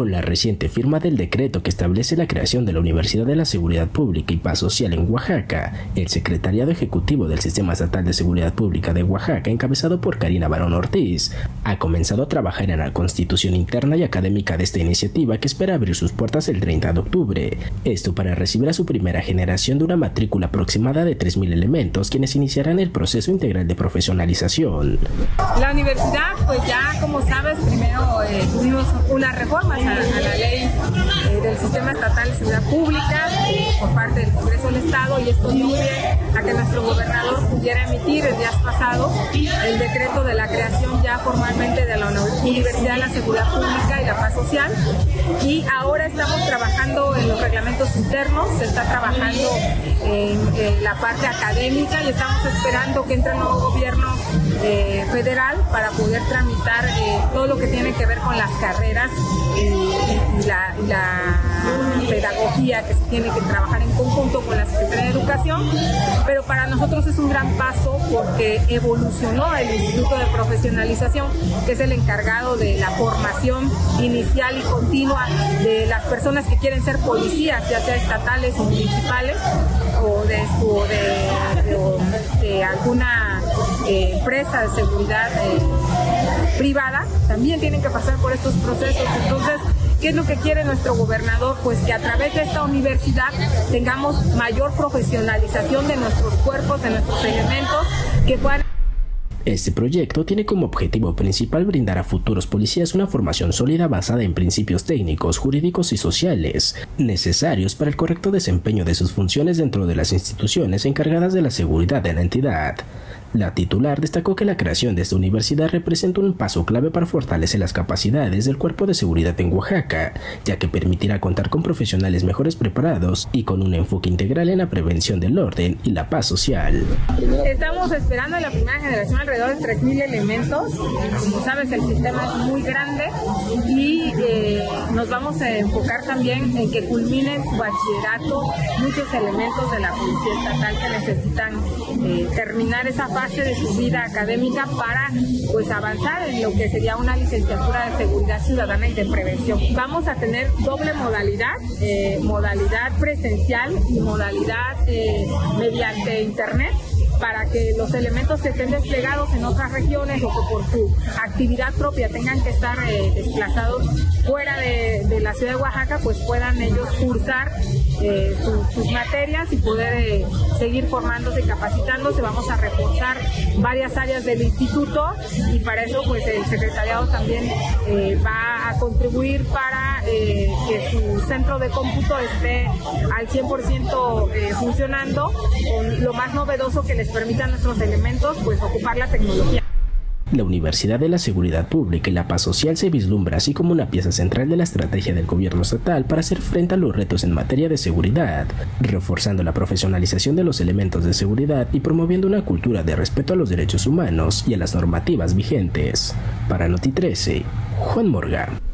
Con la reciente firma del decreto que establece la creación de la Universidad de la Seguridad Pública y Paz Social en Oaxaca, el Secretariado Ejecutivo del Sistema Estatal de Seguridad Pública de Oaxaca, encabezado por Karina Barón Ortiz, ha comenzado a trabajar en la constitución interna y académica de esta iniciativa que espera abrir sus puertas el 30 de octubre. Esto para recibir a su primera generación de una matrícula aproximada de 3.000 elementos, quienes iniciarán el proceso integral de profesionalización. La universidad, pues ya como sabes, primero eh, tuvimos una reforma a, la ley eh, del sistema estatal de seguridad pública por parte del Estado y esto incluye a que nuestro gobernador pudiera emitir el días pasados el decreto de la creación ya formalmente de la Universidad de la Seguridad Pública y la Paz Social. Y ahora estamos trabajando en los reglamentos internos, se está trabajando en, la parte académica y estamos esperando que entre el nuevo gobierno eh, federal para poder tramitar todo lo que tiene que ver con las carreras y, la, pedagogía que se tiene que trabajar en conjunto con la Secretaría Pero para nosotros es un gran paso porque evolucionó el Instituto de Profesionalización, que es el encargado de la formación inicial y continua de las personas que quieren ser policías, ya sea estatales o municipales, o de, de, alguna eh, empresa de seguridad. Eh, privada, también tienen que pasar por estos procesos. Entonces, ¿qué es lo que quiere nuestro gobernador? Pues que a través de esta universidad tengamos mayor profesionalización de nuestros cuerpos, de nuestros elementos, que puedan... Este proyecto tiene como objetivo principal brindar a futuros policías una formación sólida basada en principios técnicos, jurídicos y sociales, necesarios para el correcto desempeño de sus funciones dentro de las instituciones encargadas de la seguridad de la entidad. La titular destacó que la creación de esta universidad representa un paso clave para fortalecer las capacidades del cuerpo de seguridad en Oaxaca, ya que permitirá contar con profesionales mejores preparados y con un enfoque integral en la prevención del orden y la paz social. Estamos esperando en la primera generación alrededor de 3.000 elementos. Como sabes, el sistema es muy grande y eh, nos vamos a enfocar también en que culminen su bachillerato muchos elementos de la Policía Estatal que necesitan eh, terminar esa fase de su vida académica para pues avanzar en lo que sería una licenciatura de seguridad ciudadana y de prevención. Vamos a tener doble modalidad, eh, modalidad presencial y modalidad eh, mediante internet para que los elementos que estén desplegados en otras regiones o que por su actividad propia tengan que estar eh, desplazados fuera de, de, la ciudad de Oaxaca, pues puedan ellos cursar eh, sus materias y poder eh, seguir formándose y capacitándose. Vamos a reforzar varias áreas del instituto y para eso pues el secretariado también eh, va a contribuir para que su centro de cómputo esté al 100% funcionando con lo más novedoso que les permita a nuestros elementos pues ocupar la tecnología. La Universidad de la Seguridad Pública y la Paz Social se vislumbra así como una pieza central de la estrategia del gobierno estatal para hacer frente a los retos en materia de seguridad, reforzando la profesionalización de los elementos de seguridad y promoviendo una cultura de respeto a los derechos humanos y a las normativas vigentes. Para Noti 13, Juan Morgan.